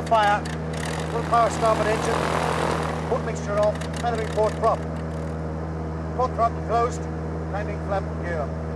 no fire. Full power starboard engine. Port mixture off. Feathering port prop. Port throttle closed. Landing flap gear.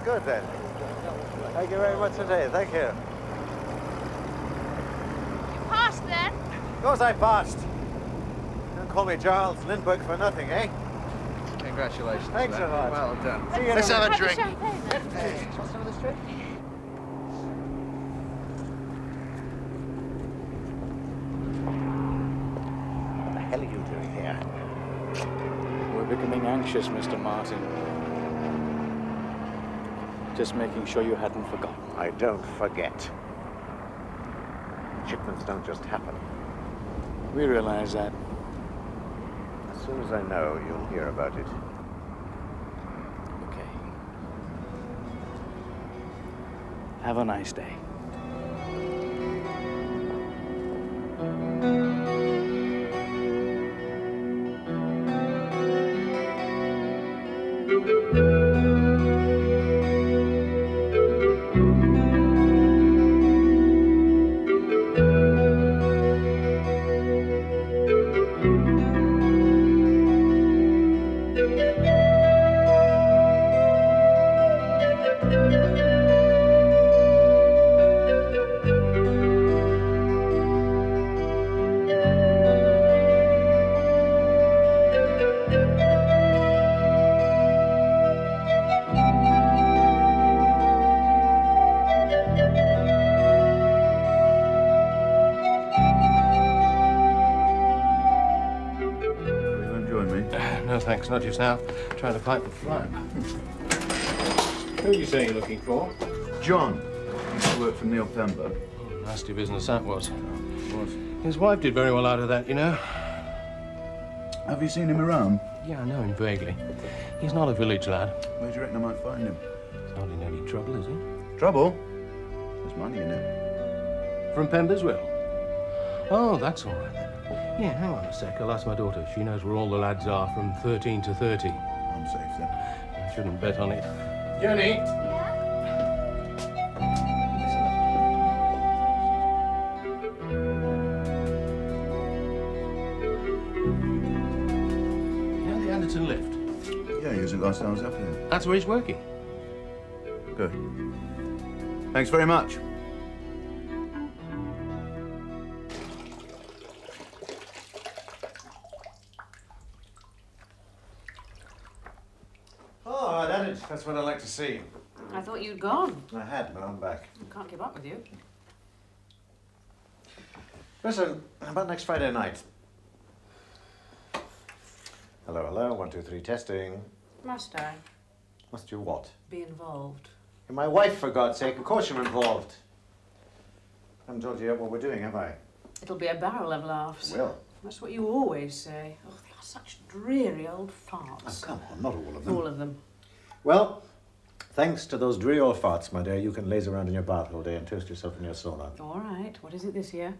That good then. Thank you very much today. Thank you. You passed then? Of course I passed. Don't call me Charles Lindbergh for nothing, eh? Congratulations. Thanks a lot. Well done. See you Let's have a drink. Hey, want some of this drink? What the hell are you doing here? We're becoming anxious, Mr. Martin. Just making sure you hadn't forgotten. I don't forget. Shipments don't just happen. We realize that. As soon as I know, you'll hear about it. Okay. Have a nice day. Thanks, not just now. Trying to fight the fly. Who are you saying you're looking for? John. Used to work for Neil Pember. Oh, nasty business that was. Was. His wife did very well out of that, you know. Have you seen him around? Yeah, I know him vaguely. He's not a village lad. Where do you reckon I might find him? He's not in any trouble, is he? Trouble? There's money in it. From Pembersville? Oh, that's all right then. Yeah, hang on a sec. I'll ask my daughter. She knows where all the lads are from 13 to 30. I'm safe then. I shouldn't bet on it. Jenny! You know the Anderton lift? Yeah, he used it last time I was up here. That's where he's working. Good. Thanks very much. That's what I like to see. I thought you'd gone. I had, but I'm back. I can't keep up with you. Listen, about next Friday night? Hello, hello. One, two, three, testing. Must I Must you what? be involved? You're my wife, for God's sake. Of course you're involved. I haven't told you yet what we're doing, have I? It'll be a barrel of laughs. Will. That's what you always say. Oh, they are such dreary old farts. Oh, farts. come on, not all of them. All of them. Well, thanks to those dreary old farts, my dear, you can laze around in your bath all day and toast yourself in your sauna. All right. What is it this year?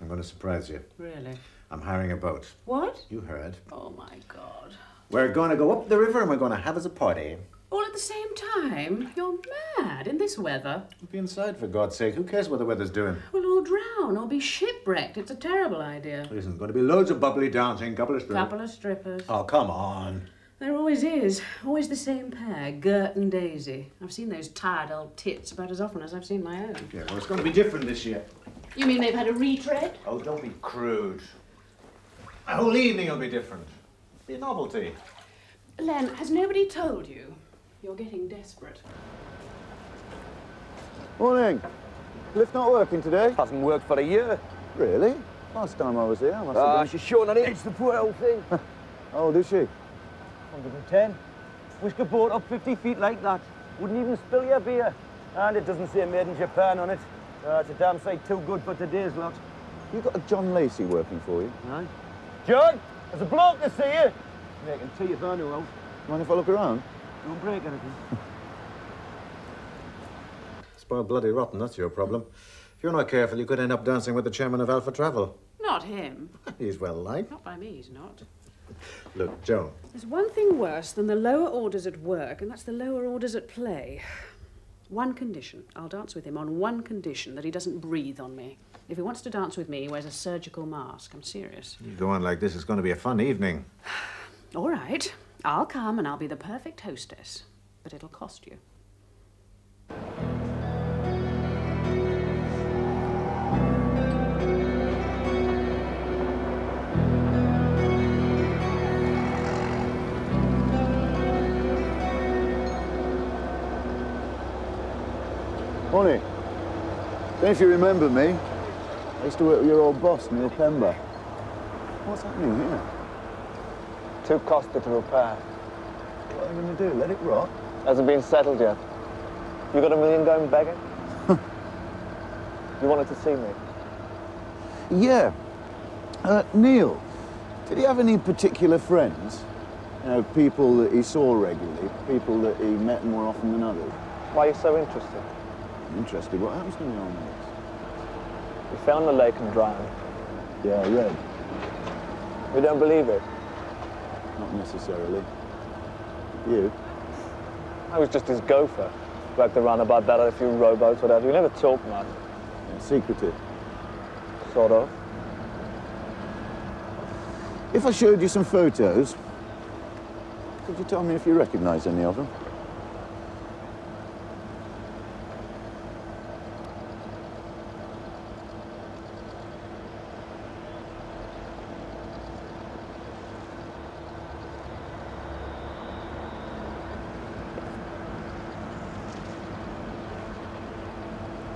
I'm going to surprise you. Really? I'm hiring a boat. What? You heard. Oh my God. We're going to go up the river and we're going to have us a party. All at the same time? You're mad. in this weather. We'll Be inside, for God's sake. Who cares what the weather's doing? We'll all drown or be shipwrecked. It's a terrible idea. Listen, going to be loads of bubbly dancing, couple of strippers. Couple of strippers. Oh, come on. There always is. Always the same pair, Gert and Daisy. I've seen those tired old tits about as often as I've seen my own. Yeah, well, it's going to be different this year. You mean they've had a retread? Oh, don't be crude. The whole evening will be different. Be a novelty. Len, has nobody told you? You're getting desperate. Morning. Lift not working today? Hasn't worked for a year. Really? Last time I was here, I must Ah, have she's showing an It's the poor old thing. oh, How old is she? 110. Whisker boat up 50 feet like that. Wouldn't even spill your beer. And it doesn't say made in Japan on it. Uh, it's a damn sight too good for today's lot. You got a John Lacey working for you? Aye. John, there's a bloke to see you. Making tea if I know how. Mind if I look around? Don't break anything. Spoiled bloody rotten, that's your problem. If you're not careful, you could end up dancing with the chairman of Alpha Travel. Not him. He's well liked. Not by me, he's not. Look, Joan, There's one thing worse than the lower orders at work, and that's the lower orders at play. One condition. I'll dance with him on one condition that he doesn't breathe on me. If he wants to dance with me, he wears a surgical mask. I'm serious. you go on like this, it's going to be a fun evening. All right. I'll come and I'll be the perfect hostess. But it'll cost you. Morning. Don't if you remember me. I used to work with your old boss, Neil Pember. What's happening here? Too costly to repair. What are you going to do? Let it rot? Hasn't been settled yet. You got a million going begging? you wanted to see me? Yeah. Uh, Neil, did he have any particular friends? You know, people that he saw regularly, people that he met more often than others? Why are you so interested? I'm interested. What happens to me on this? We found the lake and drowned. Yeah, I read. You don't believe it? Not necessarily. You? I was just his gopher. Worked around about that, had a few rowboats, whatever. You never talked much. Yeah, secretive. Sort of. If I showed you some photos, could you tell me if you recognize any of them?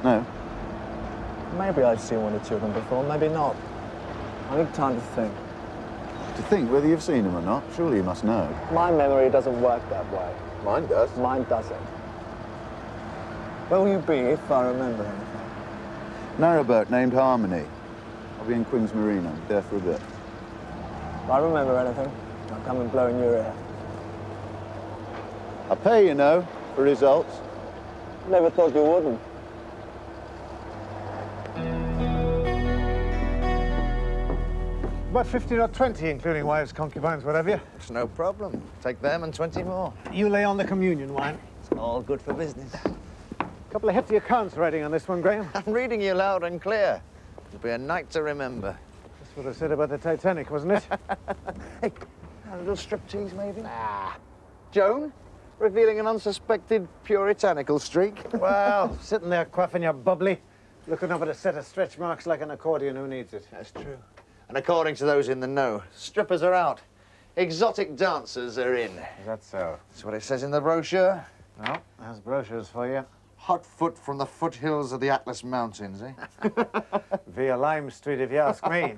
No? Maybe I've seen one or two of them before, maybe not. I need time to think. To think whether you've seen them or not, surely you must know. My memory doesn't work that way. Mine does. Mine doesn't. Where will you be if I remember anything? Narrowboat named Harmony. I'll be in Queen's Marina. I'll there for a bit. If I remember anything, I'll come and blow in your ear. I pay, you know, for results. Never thought you wouldn't. About 15 or 20, including wives, concubines, whatever you. It's no problem. Take them and 20 more. You lay on the communion wine. It's all good for business. A couple of hefty accounts writing on this one, Graham. I'm reading you loud and clear. It'll be a night to remember. That's what I said about the Titanic, wasn't it? hey, a little striptease, maybe? Ah. Joan, revealing an unsuspected puritanical streak. well, sitting there quaffing your bubbly, looking up at a set of stretch marks like an accordion, who needs it? That's true. And according to those in the know, strippers are out. Exotic dancers are in. Is that so? That's what it says in the brochure. No, there's brochures for you. Hot foot from the foothills of the Atlas Mountains, eh? Via Lime Street, if you ask me.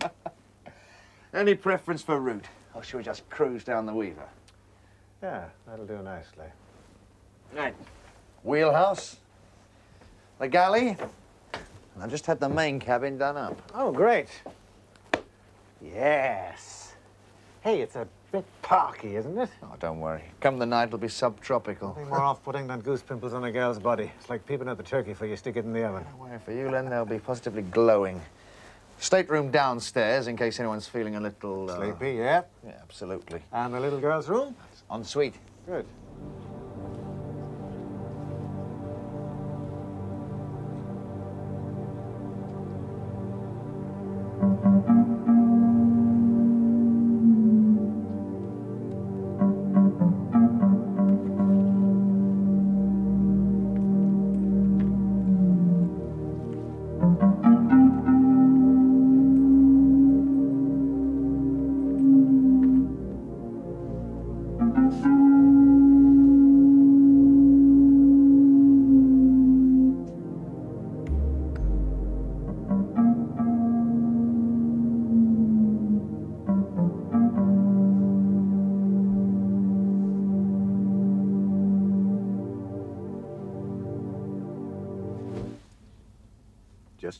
Any preference for route? Or should we just cruise down the Weaver? yeah, that'll do nicely. Right. Wheelhouse. The galley. And I've just had the main cabin done up. Oh, great. Yes. Hey, it's a bit parky, isn't it? Oh, don't worry. Come the night, it'll be subtropical. Nothing more off-putting than goose pimples on a girl's body. It's like peeping at the turkey before you stick it in the oven. Worry for you, Len. They'll be positively glowing. Stateroom downstairs in case anyone's feeling a little... Uh, Sleepy, yeah. Yeah, absolutely. And the little girl's room? En suite. Good.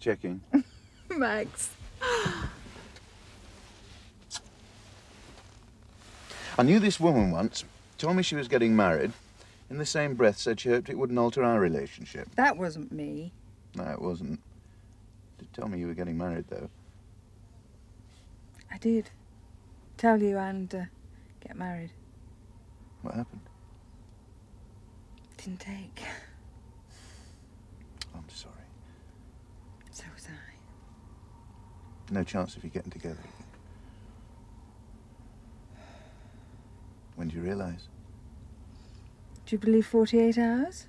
Checking. Max. I knew this woman once. Told me she was getting married. In the same breath, said she hoped it wouldn't alter our relationship. That wasn't me. No, it wasn't. Did tell me you were getting married, though. I did. Tell you and uh, get married. What happened? Didn't take. I'm sorry. So was I. No chance of you getting together. When do you realise? Do you believe 48 hours?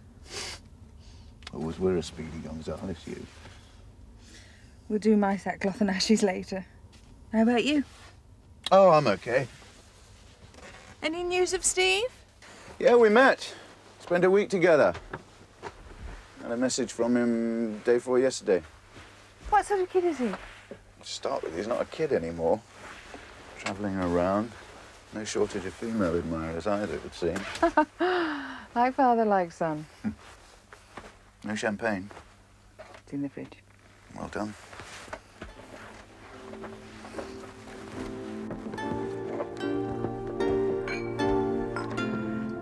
Always were a speedy Gonzales, you. We'll do my sackcloth and ashes later. How about you? Oh, I'm okay. Any news of Steve? Yeah, we met. Spent a week together. Had a message from him day before yesterday. What sort of kid is he? To start with, he's not a kid anymore. Travelling around. No shortage of female admirers either, it would seem. Like father, like son. Um, no champagne. It's in the fridge. Well done.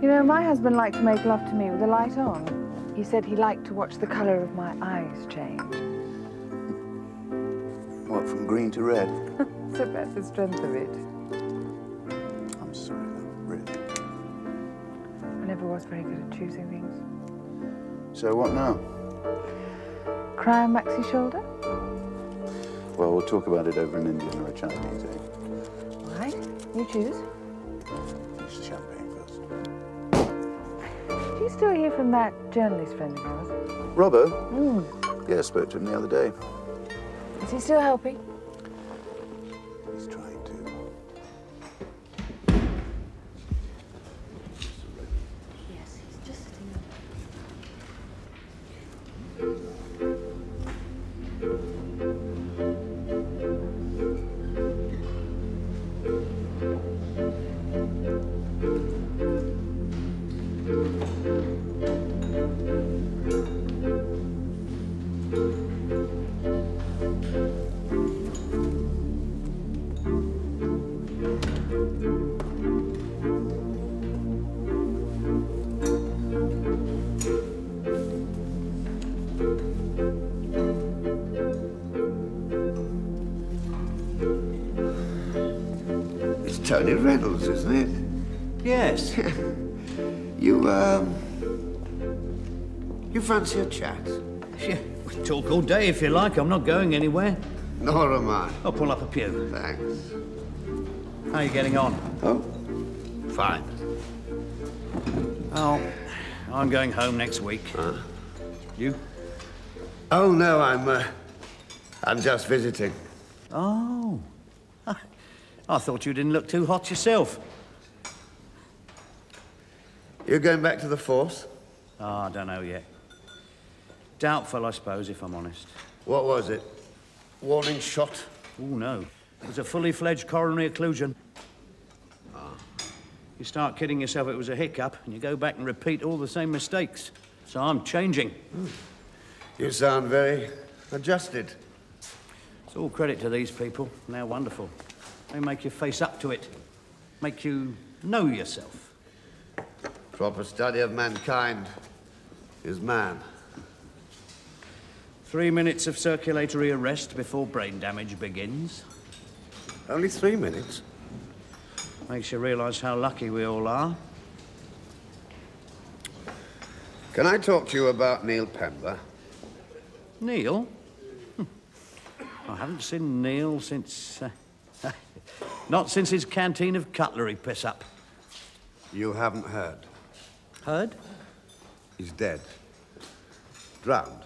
You know, my husband liked to make love to me with the light on. He said he liked to watch the colour of my eyes change. What, from green to red? So that's the strength of it. I'm sorry, love, really. I never was very good at choosing things. So what now? Cry on Maxie's shoulder? Well, we'll talk about it over an Indian or a Chinese, eh? All right, you choose. The champagne first. Do you still hear from that journalist friend of yours? Robbo? Mm. Yeah, I spoke to him the other day. Is he still helping? Tony Reynolds, isn't it? Yes. You, um. You fancy a chat? Yeah, we talk all day if you like. I'm not going anywhere. Nor am I. I'll pull up a pew. Thanks. How are you getting on? Oh, fine. Oh, I'm going home next week. You? Oh, no, I'm, uh, I'm just visiting. Oh. I thought you didn't look too hot yourself. You're going back to the force? Oh, I don't know yet. Doubtful, I suppose, if I'm honest. What was it? Warning shot? Oh, no. It was a fully fledged coronary occlusion. Ah. You start kidding yourself it was a hiccup, and you go back and repeat all the same mistakes. So I'm changing. Hmm. You sound very adjusted. It's all credit to these people. They're wonderful. They make you face up to it, make you know yourself. Proper study of mankind is man. Three minutes of circulatory arrest before brain damage begins. Only three minutes? Makes you realise how lucky we all are. Can I talk to you about Neil Pember? Neil? Hmm. I haven't seen Neil since. Uh, not since his canteen of cutlery piss up. You haven't heard. Heard? He's dead. Drowned.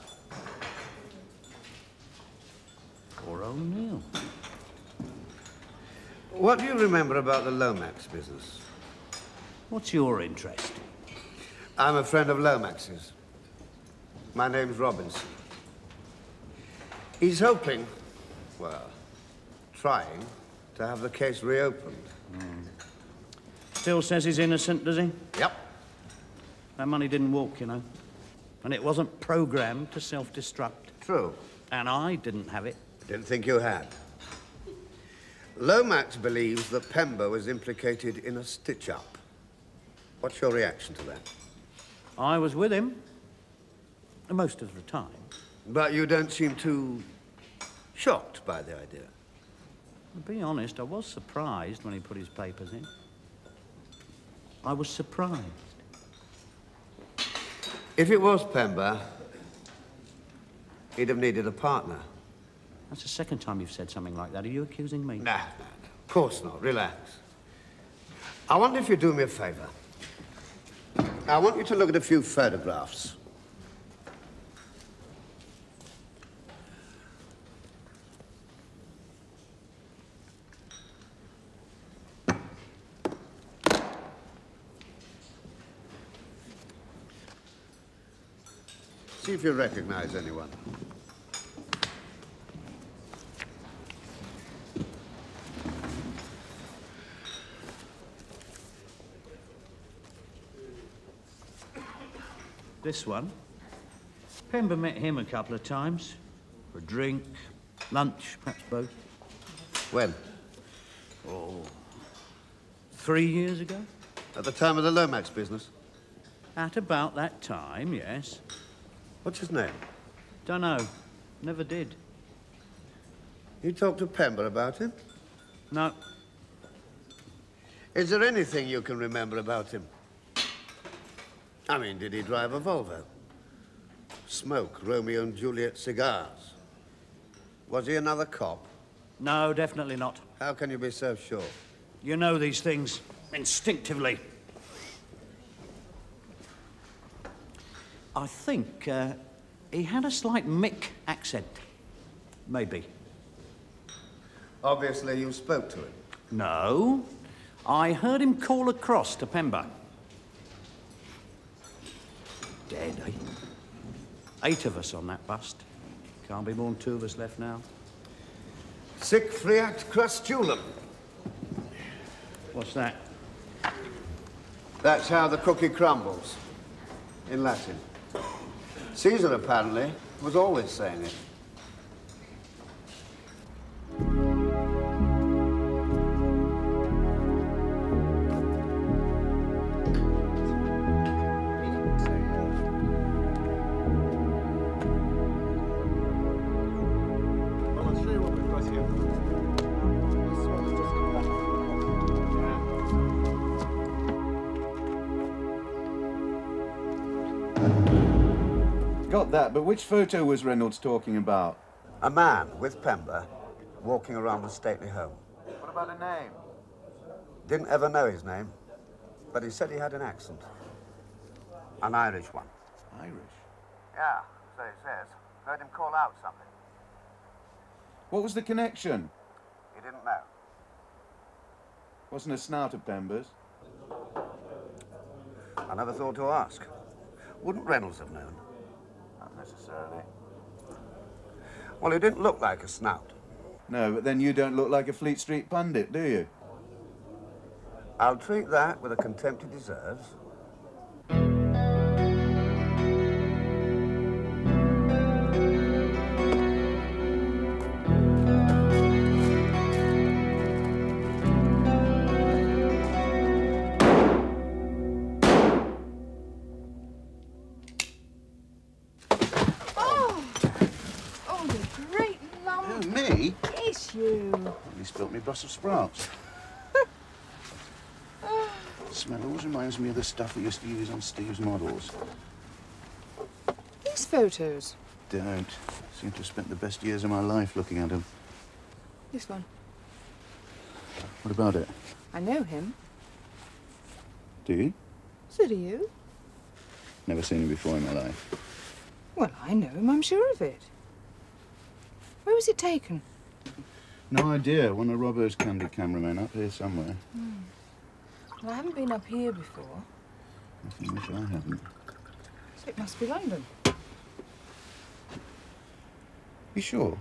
Poor O'Neill. What do you remember about the Lomax business? What's your interest? I'm a friend of Lomax's. My name's Robinson. He's hoping, well, trying, to have the case reopened. Still says he's innocent, does he? Yep. That money didn't walk, you know. And it wasn't programmed to self destruct. True. And I didn't have it. Didn't think you had. Lomax believes that Pember was implicated in a stitch-up. What's your reaction to that? I was with him. Most of the time. But you don't seem too shocked by the idea. To be honest, I was surprised when he put his papers in. I was surprised. If it was Pember, he'd have needed a partner. That's the second time you've said something like that. Are you accusing me? Nah, nah, of course not. Relax. I wonder if you'd do me a favor. I want you to look at a few photographs. You recognize anyone. This one. Pember met him a couple of times. For a drink, lunch, perhaps both. When? Oh, three years ago? At the time of the Lomax business? At about that time, yes. What's his name? Dunno. Never did. You talked to Pember about him? No. Is there anything you can remember about him? I mean, did he drive a Volvo? Smoke Romeo and Juliet cigars? Was he another cop? No, definitely not. How can you be so sure? You know these things instinctively. I think uh, he had a slight Mick accent. Maybe. Obviously, you spoke to him. No. I heard him call across to Pember. Dead, eh? Eight of us on that bust. Can't be more than two of us left now. Sic friat crustulum. What's that? That's how the cookie crumbles, in Latin. Caesar, apparently, was always saying it. But which photo was Reynolds talking about? A man with Pember walking around the stately home. What about a name? Didn't ever know his name, but he said he had an accent. An Irish one. Irish? Yeah, so he says. Heard him call out something. What was the connection? He didn't know. Wasn't a snout of Pember's. I never thought to ask. Wouldn't Reynolds have known? Necessarily. Well, he didn't look like a snout. No, but then you don't look like a Fleet Street pundit, do you? I'll treat that with the contempt he deserves. He spilt me brush of sprouts. smell always reminds me of the stuff we used to use on Steve's models. These photos. Don't. Seem to have spent the best years of my life looking at them. This one. What about it? I know him. Do you? So do you. Never seen him before in my life. Well, I know him. I'm sure of it. Where was it taken? No idea. One of Robbo's candid cameramen up here somewhere. Hmm. Well, I haven't been up here before, I wish I hadn't. so it must be London. You sure?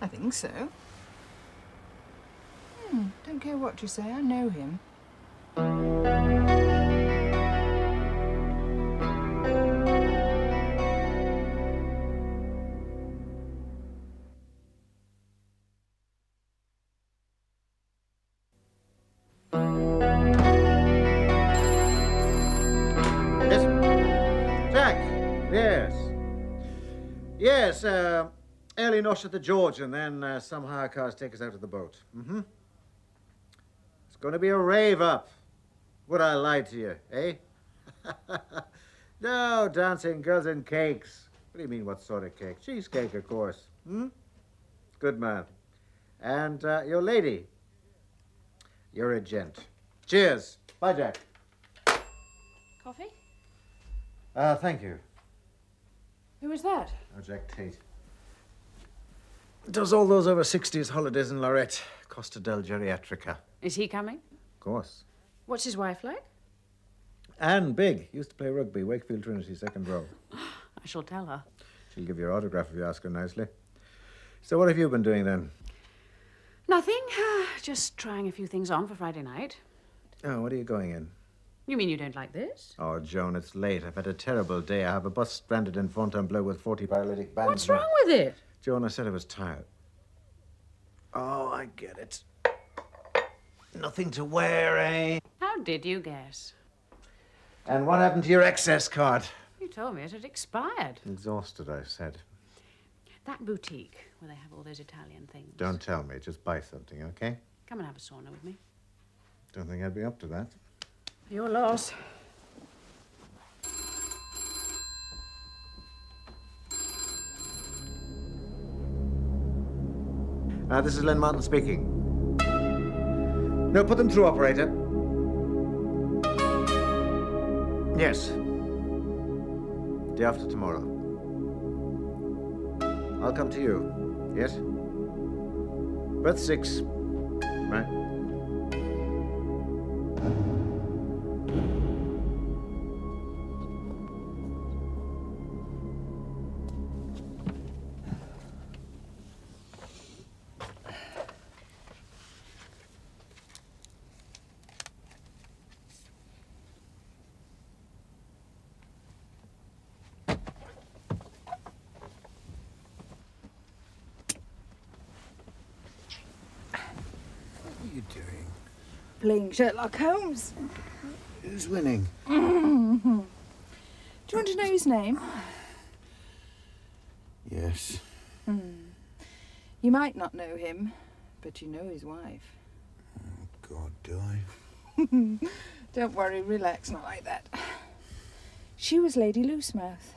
I think so. Hmm, don't care what you say. I know him. Early nosh at the George, and then uh, some hire cars take us out to the boat. Mm-hmm. It's going to be a rave up. Would I lie to you, eh? no, dancing, girls and cakes. What do you mean, what sort of cake? Cheesecake, of course. Hmm? Good man. And uh, your lady? You're a gent. Cheers. Bye, Jack. Coffee? Uh, thank you. Who is that? Oh, Jack Tate. Does all those over 60s holidays in Lloret, Costa del Geriatrica. Is he coming? Of course. What's his wife like? Anne Big used to play rugby, Wakefield Trinity, second row. I shall tell her. She'll give you her autograph if you ask her nicely. So, what have you been doing then? Nothing. Just trying a few things on for Friday night. Oh, what are you going in? You mean you don't like this? Oh, Joan, it's late. I've had a terrible day. I have a bus stranded in Fontainebleau with 40 paralytic bands. What's wrong with it? Joan, I said I was tired. Oh, I get it. Nothing to wear, eh? How did you guess? And what happened to your Access card? You told me it had expired. Exhausted, I said. That boutique where they have all those Italian things. Don't tell me. Just buy something, okay? Come and have a sauna with me. Don't think I'd be up to that. Your loss. Uh, this is Len Martin speaking. No, put them through, operator. Yes. Day after tomorrow. I'll come to you. Yes? Berth six. Right. Sherlock Holmes. Who's winning? Do you want to know his name? Yes. Hmm. You might not know him, but you know his wife. God, do I? Don't worry, relax, not like that. She was Lady Loosemouth.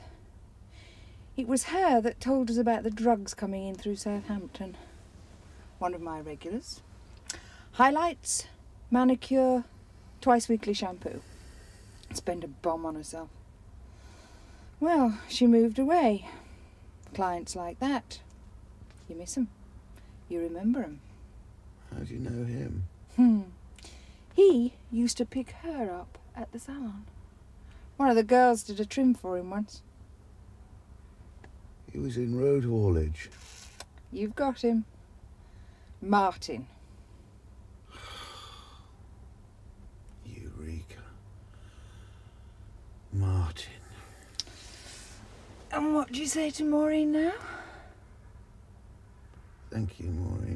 It was her that told us about the drugs coming in through Southampton. One of my regulars. Highlights, manicure, twice weekly shampoo. Spend a bomb on herself. Well, she moved away. Clients like that. You miss 'em. You remember 'em. How do you know him? Hmm. He used to pick her up at the salon. One of the girls did a trim for him once. He was in road haulage. You've got him. Martin. Martin. And what do you say to Maureen now? Thank you, Maureen.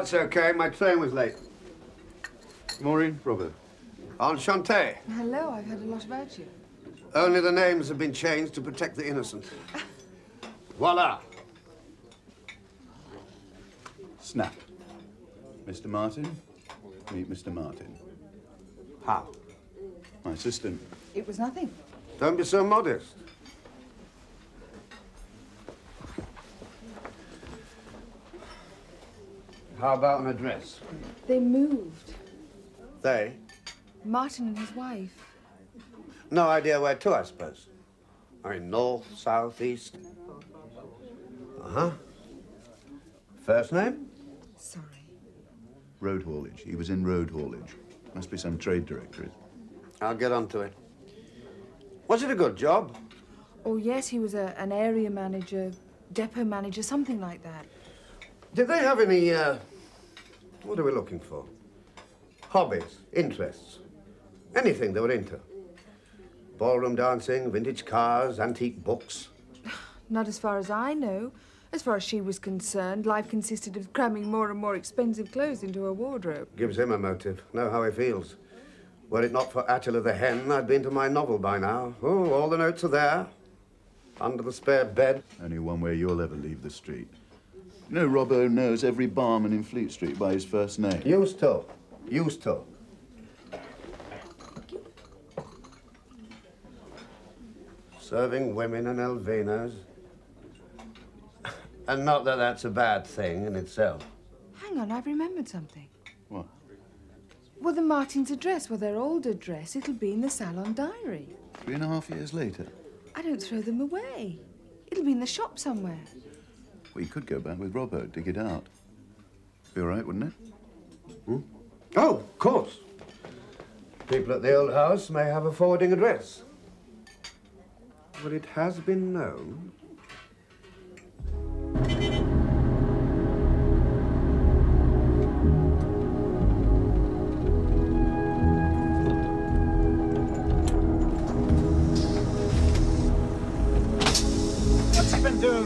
That's okay, my train was late. Maureen, brother. Enchanté. Hello, I've heard a lot about you. Only the names have been changed to protect the innocent. Voila. Snap. Mr. Martin, meet Mr. Martin. How? My assistant. It was nothing. Don't be so modest. How about an address? They moved. They? Martin and his wife. No idea where to, I suppose. I mean, north, south, east. Uh-huh. First name? Sorry. Road haulage. He was in road haulage. Must be some trade directorate. I'll get on to it. Was it a good job? Oh, yes, he was a, an area manager, depot manager, something like that. Did they have any, uh, what are we looking for? Hobbies, interests, anything they were into. Ballroom dancing, vintage cars, antique books. Not as far as I know. As far as she was concerned, life consisted of cramming more and more expensive clothes into her wardrobe. Gives him a motive. Know how he feels. Were it not for Attila the Hen, I'd be into my novel by now. Oh, all the notes are there. Under the spare bed. Only one way you'll ever leave the street. You know, Robbo knows every barman in Fleet Street by his first name. Used to. Used to. Serving women and Elvinas. And not that that's a bad thing in itself. Hang on, I've remembered something. What? Well, the Martins' address, well, their old address, it'll be in the salon diary. Three and a half years later. I don't throw them away. It'll be in the shop somewhere. You could go back with Robbo, dig it out. Be all right, wouldn't it? Hmm? Oh, of course. People at the old house may have a forwarding address. But it has been known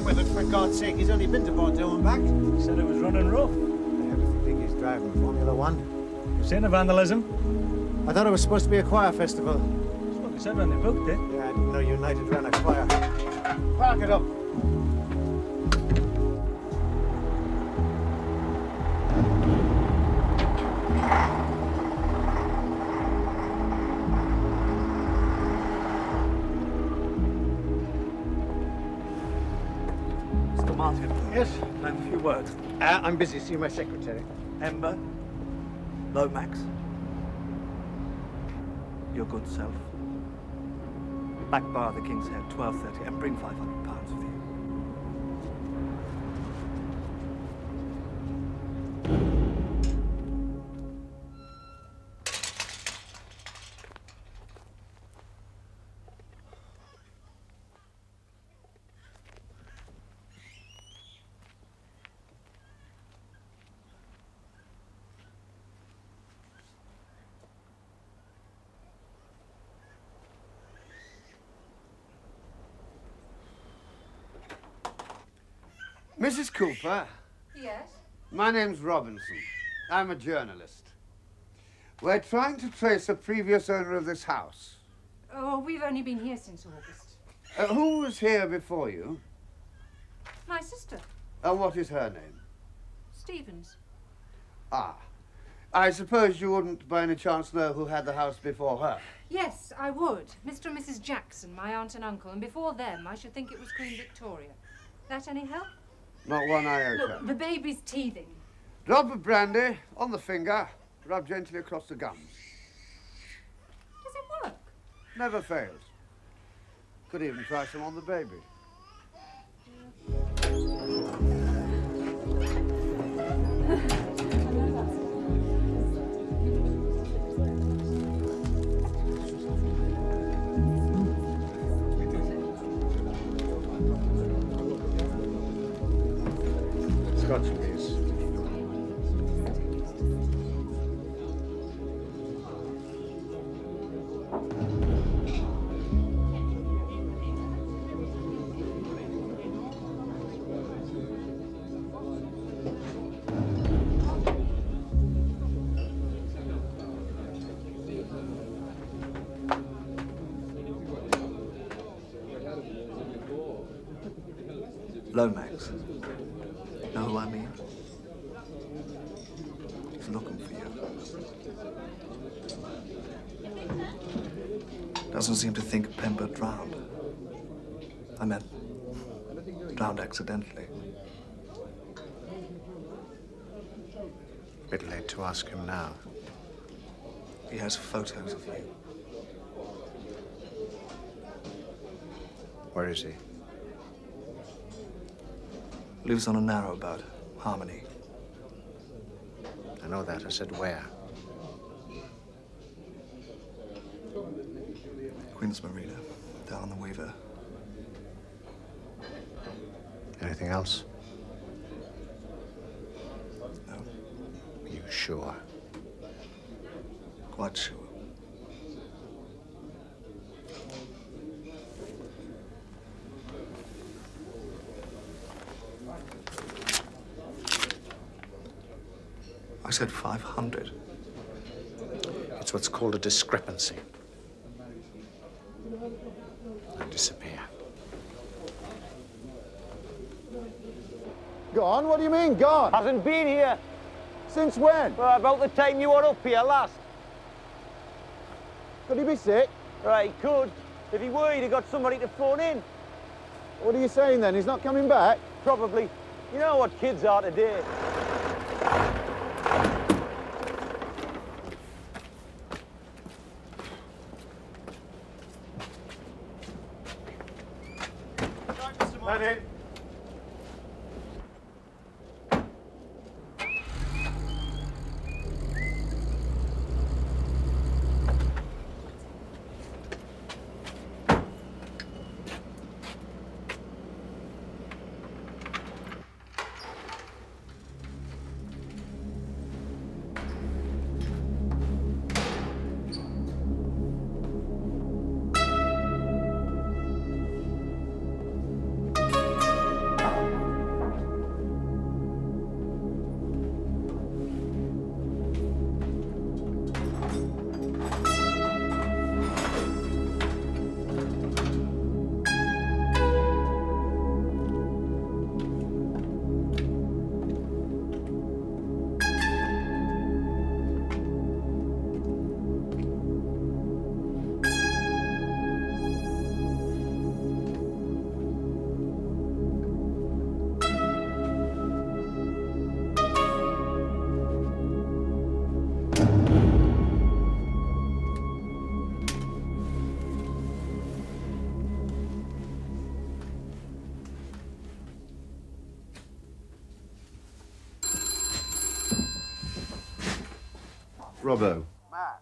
With it, for God's sake? He's only been to Bordeaux and back. He said it was running rough. Does he think he's driving Formula One? You've seen the vandalism? I thought it was supposed to be a choir festival. That's what they said when they booked it. Yeah, I didn't know United ran a choir. Park it up. Yes? I have a few words. Uh, I'm busy. See my secretary. Pember, Lomax, your good self. Back bar the King's Head, 12.30, and bring 500 Mrs. Cooper, Yes? my name's Robinson. I'm a journalist. We're trying to trace the previous owner of this house. Oh, we've only been here since August. Uh, who was here before you? My sister, And what is her name? Stevens. Ah. I suppose you wouldn't by any chance know who had the house before her. Yes, I would. Mr. and Mrs. Jackson, my aunt and uncle, and before them, I should think it was Queen Victoria. That any help? Not one iota. Look, the baby's teething. Drop of brandy on the finger, rub gently across the gums. Does it work? Never fails. Could even try some on the baby. Scotch, please. Pember drowned. I meant, drowned accidentally. A Bit late to ask him now. He has photos of you. Where is he? Lives on a narrowboat, Harmony. I know that. I said where. Queen's Marina, down on the Weaver. Anything else? No. Are you sure? Quite sure. I said 500. It's what's called a discrepancy. Now disappear. Gone? What do you mean, gone? Hasn't been here. Since when? Well, about the time you were up here last. Could he be sick? Right, he could. If he were, he'd have got somebody to phone in. What are you saying then? He's not coming back? Probably. You know what kids are today. Robbo, Matt,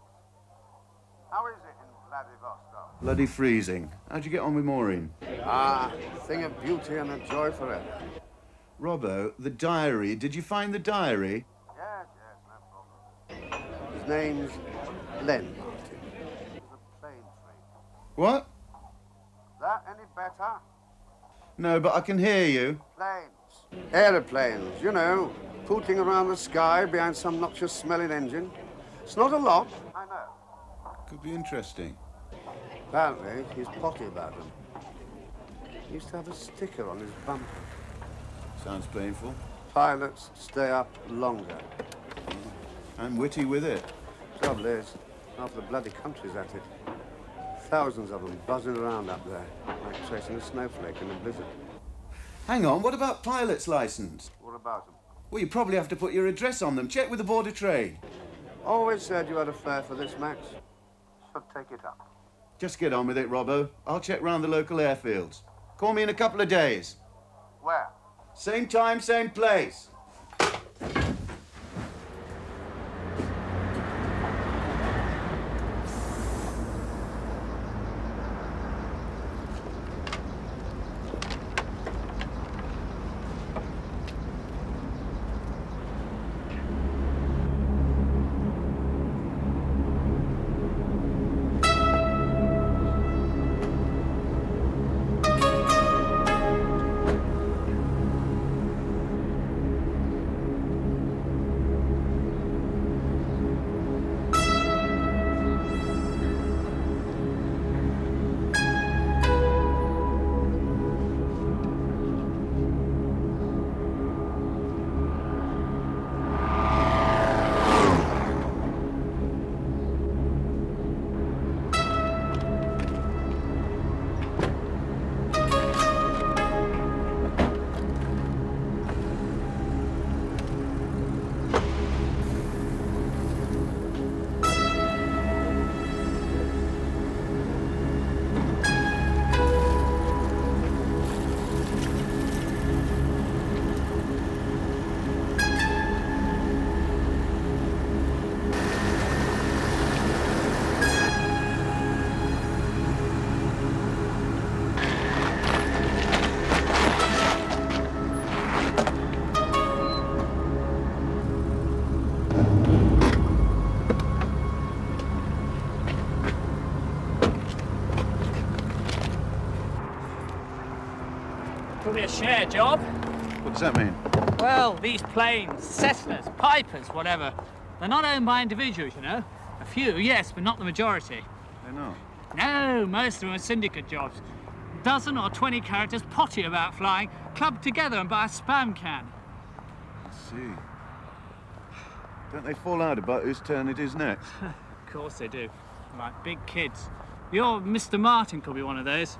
how is it in Vladivostok? bloody freezing. How'd you get on with Maureen? Ah, thing of beauty and a joy forever. Robbo, the diary. Did you find the diary? Yes, yes, no problem. His name's Len Martin. He's a plane freak. What? That any better? No, but I can hear you. Planes. Aeroplanes, you know, pooting around the sky behind some noxious smelling engine. It's not a lot. I know. Could be interesting. Apparently, he's potty about them. He used to have a sticker on his bumper. Sounds painful. Pilots stay up longer. And witty with it. Trouble is, half the bloody country's at it. Thousands of them buzzing around up there, like chasing a snowflake in a blizzard. Hang on, what about pilot's license? What about them? Well, you probably have to put your address on them. Check with the Board of Trade. Always said you had a flair for this, Max. Should take it up. Just get on with it, Robbo. I'll check round the local airfields. Call me in a couple of days. Where? Same time, same place. A share job. What does that mean? Well, these planes, Cessnas, Pipers, whatever, they're not owned by individuals, you know. A few, yes, but not the majority. They're not. No, most of them are syndicate jobs. Dozen or 20 characters potty about flying, clubbed together and buy a spam can. I see. Don't they fall out about whose turn it is next? Of course they do. Like big kids. Your Mr. Martin could be one of those.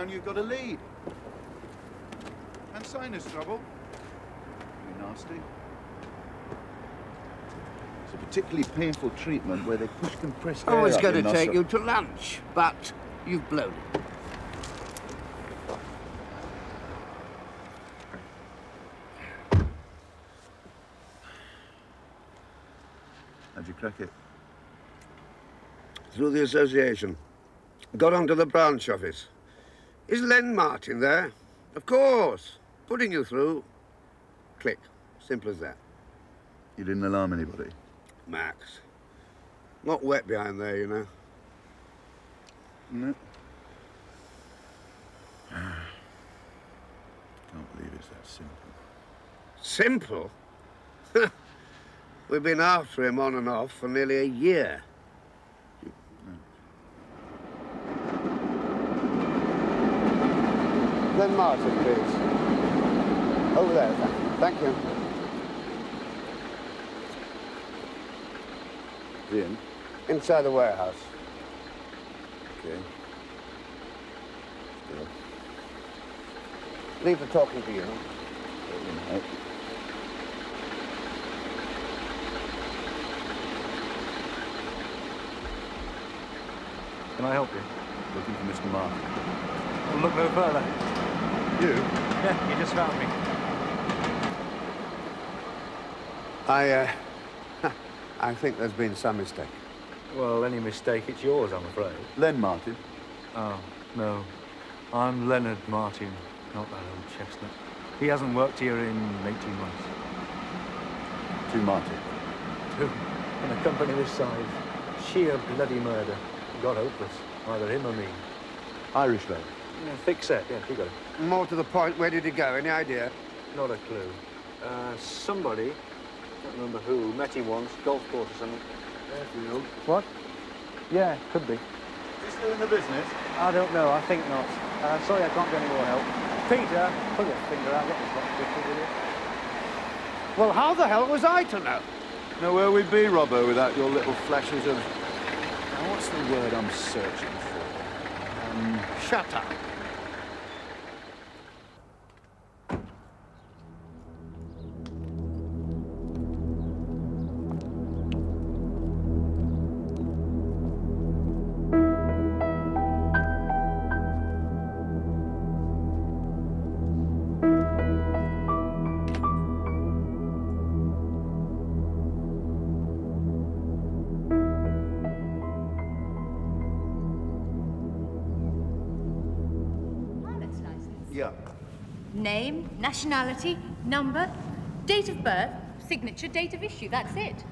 Rumour going round you've got a lead. And sinus trouble. Pretty nasty. It's a particularly painful treatment where they push compressed air I was going to take you to lunch, but you've blown it. How'd you crack it? Through the association. Got onto the branch office. Is Len Martin there? Of course. Putting you through. Click. Simple as that. You didn't alarm anybody? Max. Not wet behind there, you know. No. Can't believe it's that simple. Simple? We've been after him on and off for nearly a year. Len Martin, please. Over there. Thank you. In? Inside the warehouse. Okay. Still. Leave the talking to you. Right. Can I help you? Looking for Mr. Martin. Well, look no further. You? Yeah, you just found me. I, uh, I think there's been some mistake. Well, any mistake, it's yours, I'm afraid. Len Martin. Oh, no. I'm Leonard Martin, not that old chestnut. He hasn't worked here in 18 months. Two Martin. Two. In a company this size. Sheer bloody murder. Got hopeless. Either him or me. Irish lad. Yeah, thick set, yeah, you got it. More to the point, where did he go? Any idea? Not a clue. Uh, somebody, can't remember who, met him once, golf course or something. Airfield. What? Yeah, could be. Is he still in the business? I don't know, I think not. Uh, sorry, I can't get any more help. Peter, pull your finger out, get this box quickly, will you? Well, how the hell was I to know? Know where we'd be, Robbo, without your little flashes of... Now, what's the word I'm searching for? Um, Shut up. Nationality, number, date of birth, signature, date of issue. That's it.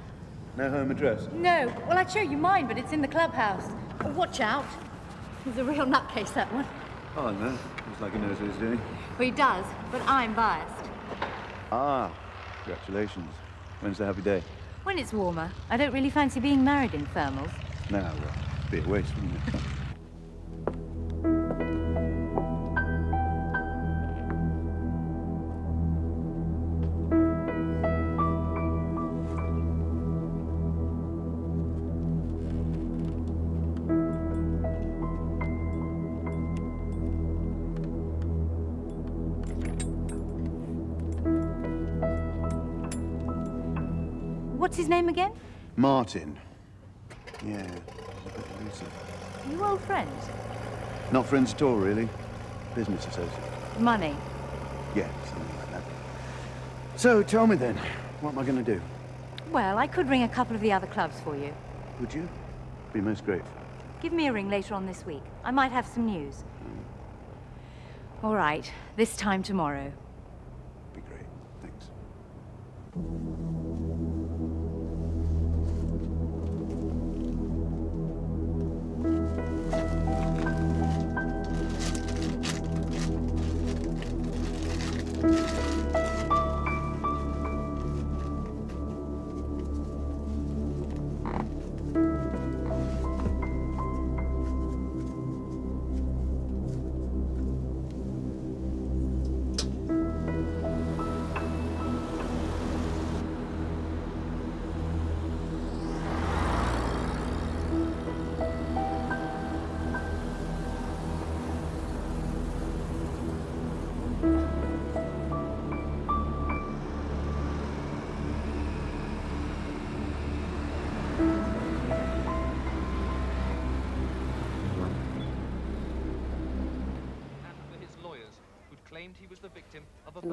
No home address? No. Well, I'd show you mine, but it's in the clubhouse. Oh, watch out. He's a real nutcase, that one. Oh, no. Looks like he knows what he's doing. Well, he does, but I'm biased. Ah, congratulations. When's the happy day? When it's warmer, I don't really fancy being married in thermals. No, uh, be a waste, wouldn't it? His name again? Martin. Yeah, he's a bit elusive. Are you old friends? Not friends at all, really. Business associates. Money. Yeah, something like that. So, tell me then, what am I going to do? Well, I could ring a couple of the other clubs for you. Would you? Be most grateful. Give me a ring later on this week. I might have some news. Mm. All right, this time tomorrow. Be great. Thanks.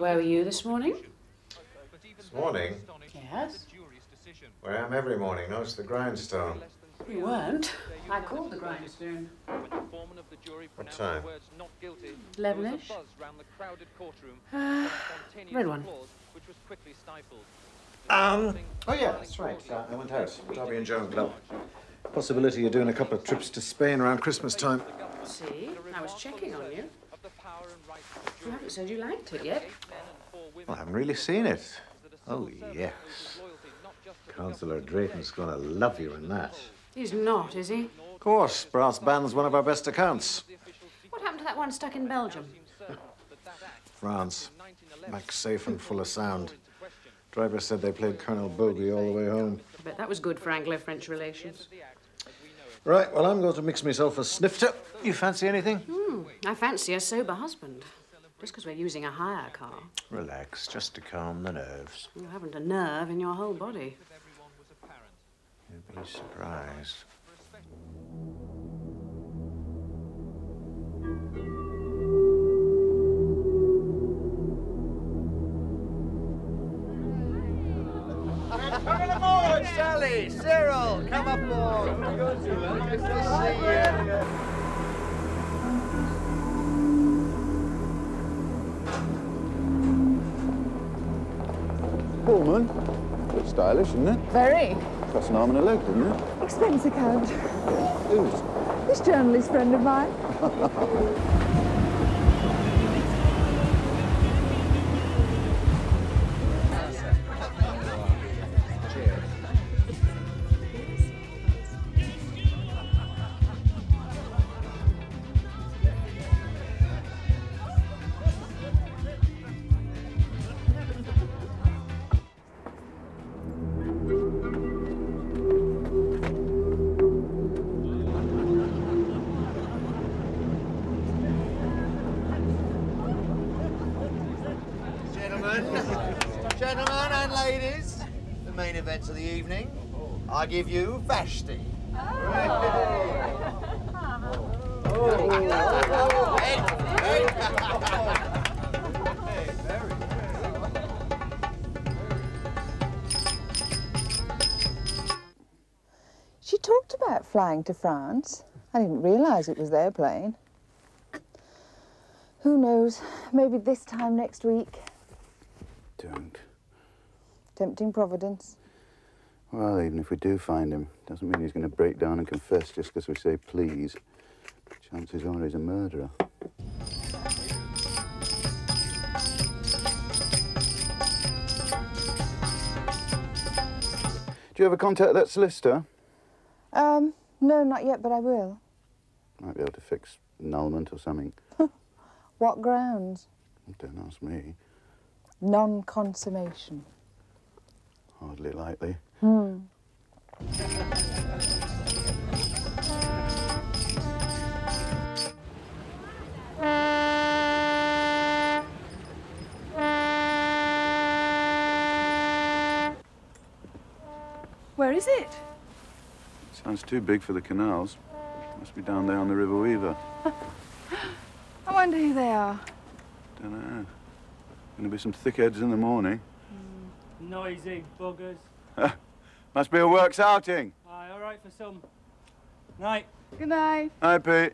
Where were you this morning? This morning? Yes. Where I am every morning. No, it's the grindstone. You weren't. I called the grindstone. What time? Elevenish. Uh, red one. Um. Oh, yeah, that's right. Uh, I went out. Darby and Joan Club. Possibility of doing a couple of trips to Spain around Christmas time. See, I was checking on you. You haven't said you liked it yet. Well, I haven't really seen it. Oh, yes. Councillor Drayton's going to love you in that. He's not, is he? Of course, brass band's one of our best accounts. What happened to that one stuck in Belgium? France. Back safe and full of sound. Driver said they played Colonel Bogey all the way home. I bet that was good for Anglo-French relations. Right, well, I'm going to mix myself a snifter. You fancy anything? Hmm, I fancy a sober husband. Just because we're using a hire car. Relax, just to calm the nerves. You haven't a nerve in your whole body. You'd be surprised. Cyril, come aboard. Nice to see you. Pullman. Bit stylish, isn't it? Very. Costs an arm and a leg, doesn't it? Expense account. Who's? This journalist friend of mine. evening. I give you Vashti. She talked about flying to France. I didn't realise it was their plane. Who knows? Maybe this time next week. Don't. Tempting Providence. Well, even if we do find him, doesn't mean he's going to break down and confess just because we say please. Chances are he's a murderer. Do you ever contact that solicitor? Um, no, not yet, but I will. Might be able to fix annulment or something. What grounds? Don't ask me. Non-consummation. Hardly likely. Hmm. Where is it? Sounds too big for the canals. Must be down there on the River Weaver. I wonder who they are. Don't know. Gonna be some thickheads in the morning. Noisy buggers. Must be a works outing. Aye, all right for some. Night. Good night. Hi, Pete.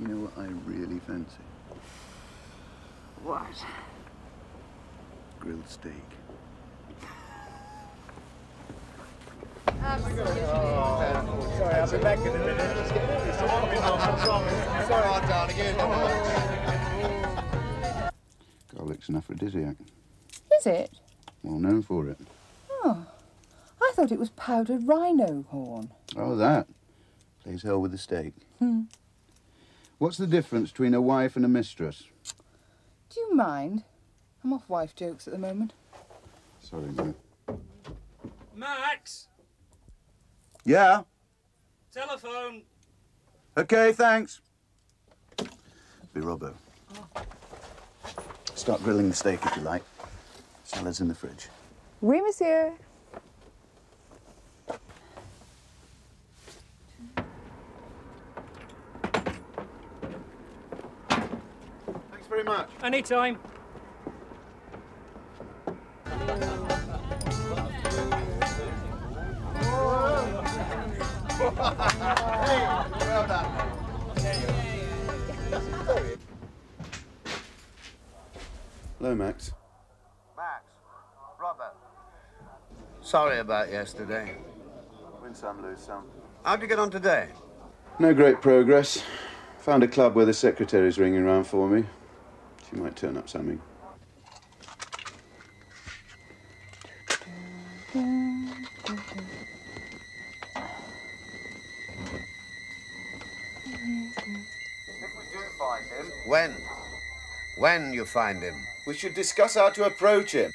You know what I really fancy? What? Grilled steak. Sorry, I'll be back in a minute. Sorry, darling. Garlic's an aphrodisiac. Is it? Well known for it. Oh, I thought it was powdered rhino horn. Oh, that. Plays hell with the steak. Hmm. What's the difference between a wife and a mistress? Do you mind? I'm off wife jokes at the moment. Sorry, no. Max! Yeah? Telephone! Okay, thanks. Be Robbo. Start grilling the steak if you like. Salad's in the fridge. Oui, monsieur. Thanks very much. Anytime. well done. Hello, Max. Max, Robert. Sorry about yesterday. Win some, lose some. How'd you get on today? No great progress. Found a club where the secretary's ringing round for me. She might turn up something. When? When you find him? We should discuss how to approach him.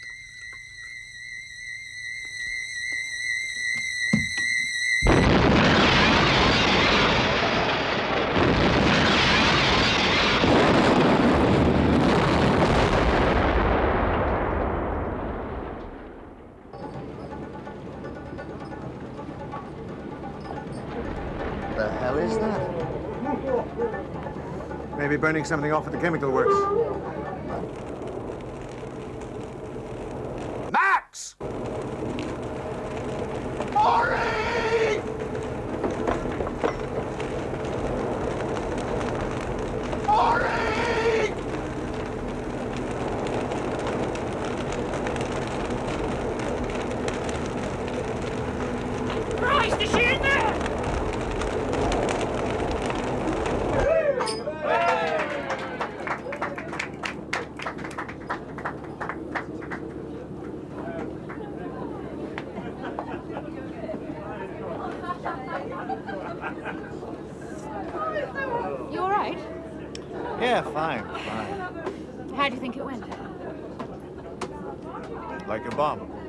The hell is that? Maybe burning something off at the chemical works. Yeah, fine, fine. How do you think it went? Like a bomb.